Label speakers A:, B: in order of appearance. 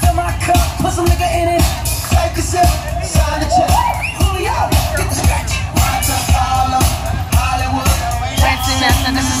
A: Fill my cup, put some liquor in it. Take a sip, sign the check. Julio, get the scratch. Hollywood. Dancing, that's